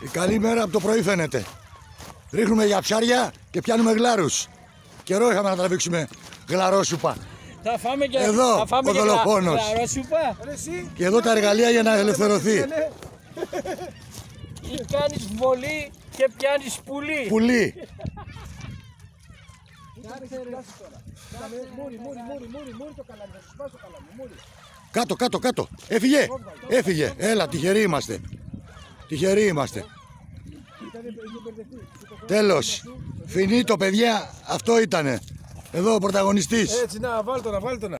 Η καλή μέρα από το πρωί φαίνεται. Ρίχνουμε για ψάρια και πιάνουμε γλάρους. Καιρό είχαμε να τραβήξουμε γλαρόσουπα. Θα φάμε και, Εδώ, θα φάμε ο και δολοφόνος. γλα- γλαρόσουπα. Και εδώ τα εργαλεία για να ελευθερωθεί. Ή κάνεις βολή και πιάνεις πουλί. Πουλί. Κάτω, κάτω, κάτω. Έφυγε. Έφυγε. Έλα, τυχεροί είμαστε. Τυχεροί είμαστε. Τέλος. Φινίτο, παιδιά. Αυτό ήτανε. Εδώ ο πρωταγωνιστής. Έτσι, να, βάλ' το να, βάλ' το να.